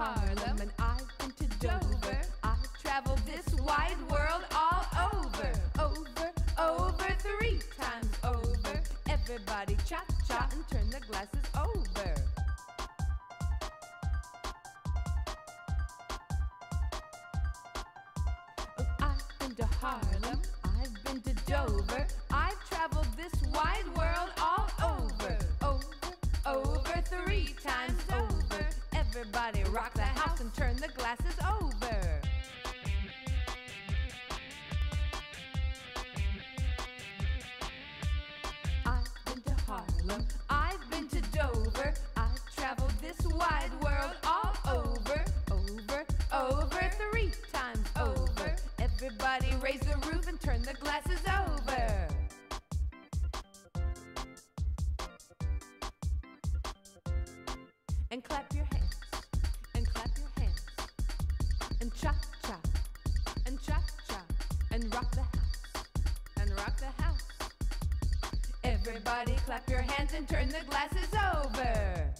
Harlem and I've been to Dover. I've traveled this wide world all over, over, over, three times over. Everybody cha cha and turn the glasses over. And turn the glasses over. And clap your hands, and clap your hands, and cha cha, and cha cha, and rock the house, and rock the house. Everybody clap your hands and turn the glasses over.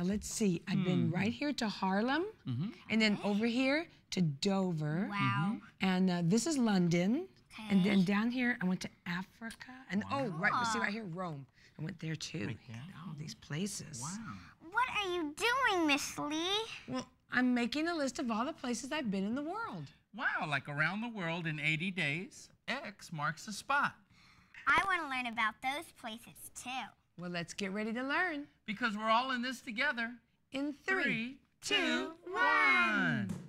Now let's see. I've been hmm. right here to Harlem, mm-hmm. and then over here to Dover. Wow. Mm-hmm. And uh, this is London. And then down here, I went to Africa. And oh, right, see right here, Rome. I went there too. Right there? All these places. Wow. What are you doing, Miss Lee? Well, I'm making a list of all the places I've been in the world. Wow, like around the world in 80 days, X marks the spot. I want to learn about those places too. Well, let's get ready to learn. Because we're all in this together. In three, Three, two, one. one.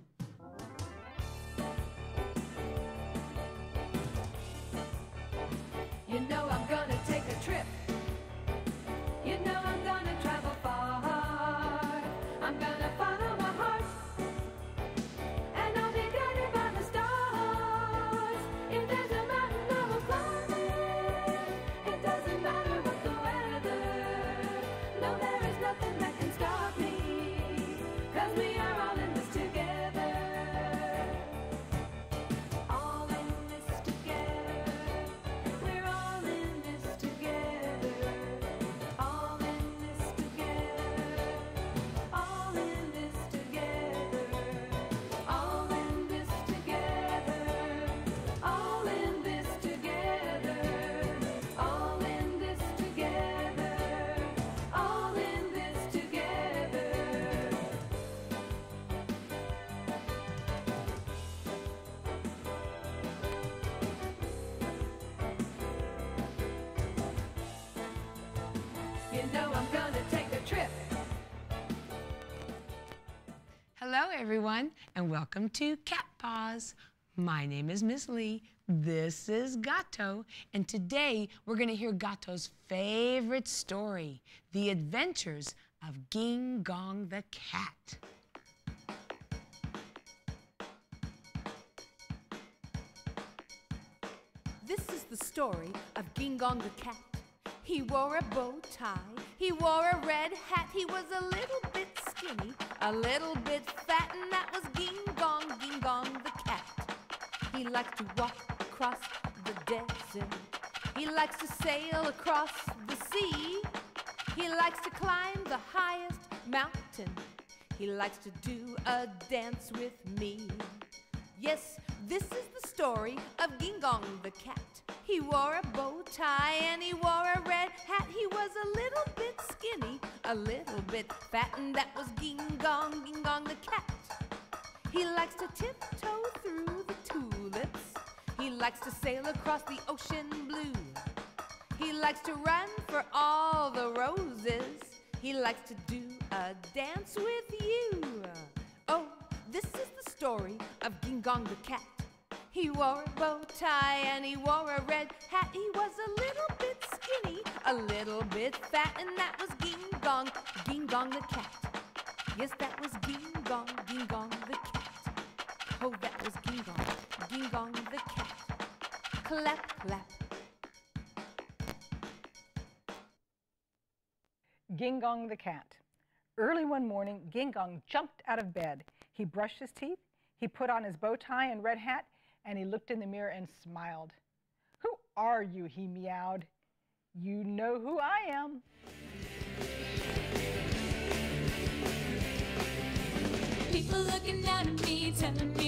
Hello, everyone, and welcome to Cat Paws. My name is Miss Lee. This is Gato, and today we're going to hear Gato's favorite story The Adventures of Ging Gong the Cat. This is the story of Ging Gong the cat. He wore a bow tie, he wore a red hat, he was a little bit skinny, a little bit fat, and that was Ging Gong, Ging Gong the cat. He likes to walk across the desert, he likes to sail across the sea, he likes to climb the highest mountain, he likes to do a dance with me. Yes, this is the story of Ging Gong the cat. He wore a bow tie and he wore a red hat. He was a little bit skinny, a little bit fat, and that was Ging Gong, Ging Gong the cat. He likes to tiptoe through the tulips. He likes to sail across the ocean blue. He likes to run for all the roses. He likes to do a dance with you. Oh, this is the story of Ging Gong the cat. He wore a bow tie and he wore a red hat. He was a little bit skinny, a little bit fat, and that was Ging Gong, Ging Gong the cat. Yes, that was Ging Gong, Ging Gong the cat. Oh, that was Ging Gong, Ging Gong the cat. Clap, clap. Ging Gong the cat. Early one morning, Ging Gong jumped out of bed. He brushed his teeth, he put on his bow tie and red hat, and he looked in the mirror and smiled. Who are you? he meowed. You know who I am. People looking down at me, telling me.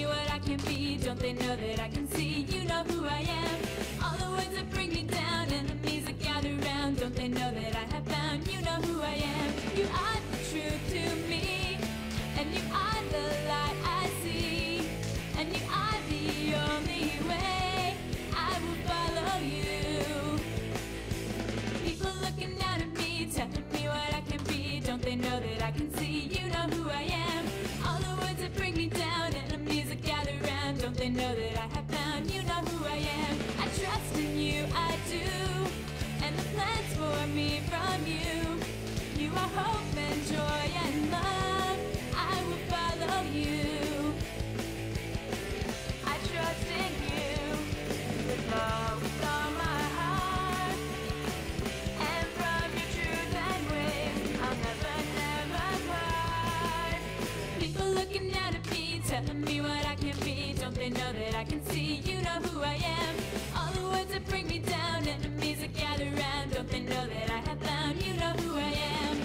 Telling me what I can be. Don't they know that I can see? You know who I am. All the words that bring me down, enemies that gather round. Don't they know that I have found? You know who I am.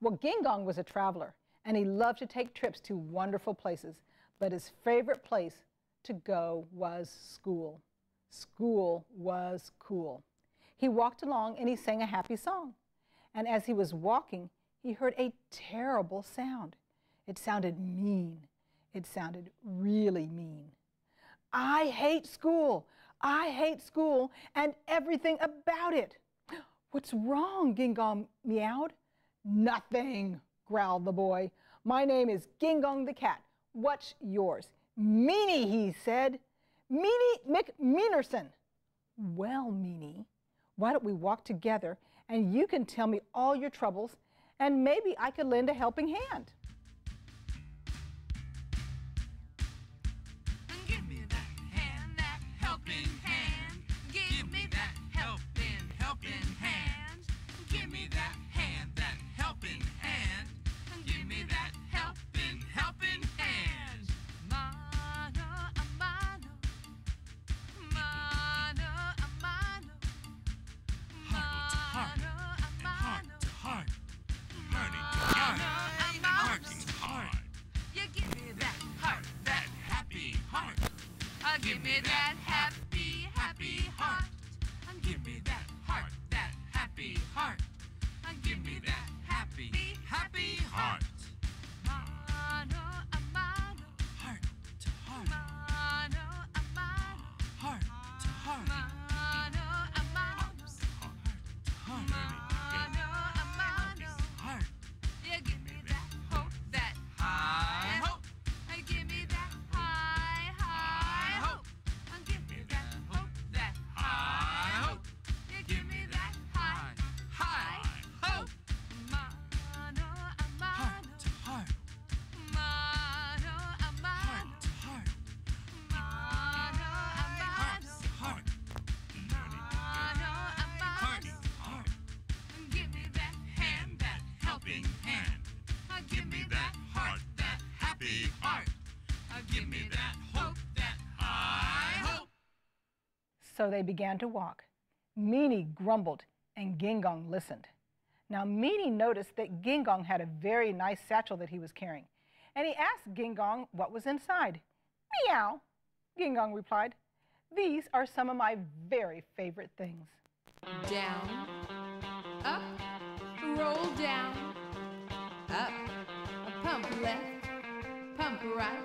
Well, Ging Gong was a traveler, and he loved to take trips to wonderful places. But his favorite place to go was school. School was cool. He walked along and he sang a happy song. And as he was walking, he heard a terrible sound. It sounded mean. It sounded really mean. I hate school. I hate school and everything about it. What's wrong? Ging Gong meowed. Nothing, growled the boy. My name is Ging Gong the cat. What's yours? Meanie, he said. Meanie McMeanerson. Well, Meanie, why don't we walk together and you can tell me all your troubles and maybe I could lend a helping hand. So they began to walk. Meanie grumbled and Ging Gong listened. Now Meanie noticed that Ging Gong had a very nice satchel that he was carrying, and he asked Ging Gong what was inside. Meow, Ging Gong replied. These are some of my very favorite things. down, up, roll down, up, pump left, pump right,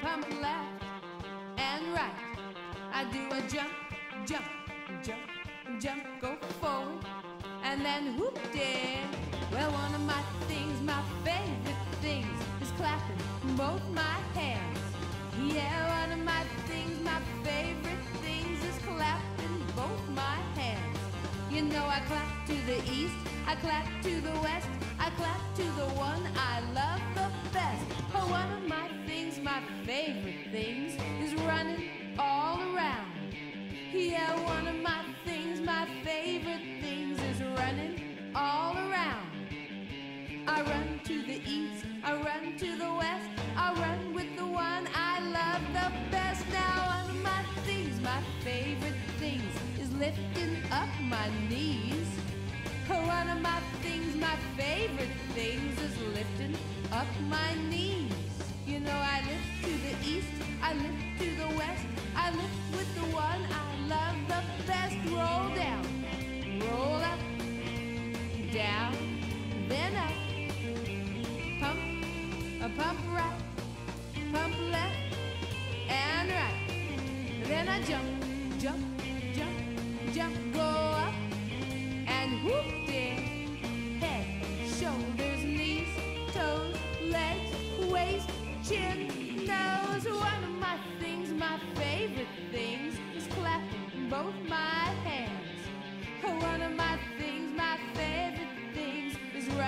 pump left and right. I do a jump, jump, jump, jump, go forward, and then whoop there. Well, one of my things, my favorite things, is clapping both my hands. Yeah, one of my things, my favorite things is clapping both my hands. You know I clap to the east, I clap to the west, I clap to the one I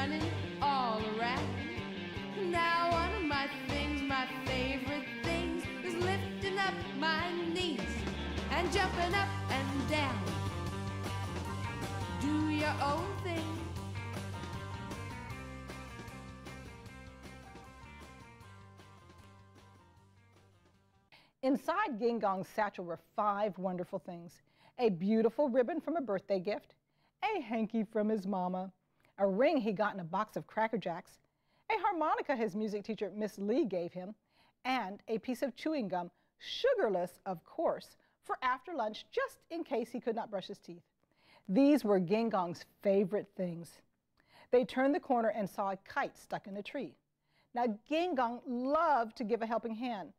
running all around. Now one of my things, my favorite things, is lifting up my knees and jumping up and down. Do your own thing. Inside Ging Gong's satchel were five wonderful things a beautiful ribbon from a birthday gift, a hanky from his mama, a ring he got in a box of Cracker Jacks, a harmonica his music teacher Miss Lee gave him, and a piece of chewing gum, sugarless, of course, for after lunch just in case he could not brush his teeth. These were Ging Gong's favorite things. They turned the corner and saw a kite stuck in a tree. Now, Ging Gong loved to give a helping hand.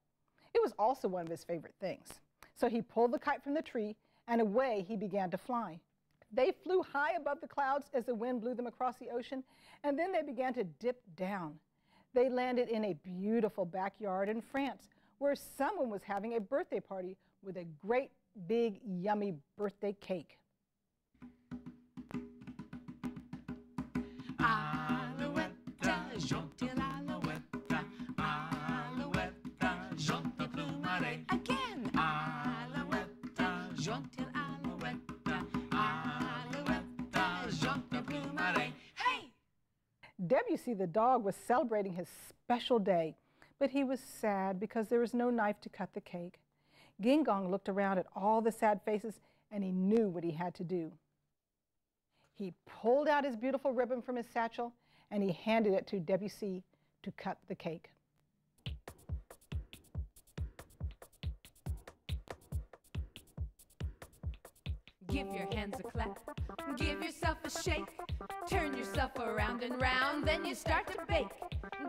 It was also one of his favorite things. So he pulled the kite from the tree and away he began to fly. They flew high above the clouds as the wind blew them across the ocean, and then they began to dip down. They landed in a beautiful backyard in France where someone was having a birthday party with a great big yummy birthday cake. Alouette, jonte l'alouette, alouette, jonte plumare. Again. Alouette, jonte Debussy the dog was celebrating his special day, but he was sad because there was no knife to cut the cake. Ging Gong looked around at all the sad faces and he knew what he had to do. He pulled out his beautiful ribbon from his satchel and he handed it to Debussy to cut the cake. Give your hands a clap, give yourself a shake, turn yourself around and round, then you start to bake.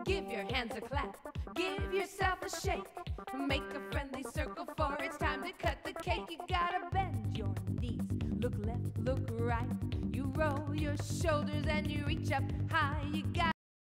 Give your hands a clap, give yourself a shake, make a friendly circle for it's time to cut the cake. You gotta bend your knees, look left, look right, you roll your shoulders and you reach up high. You got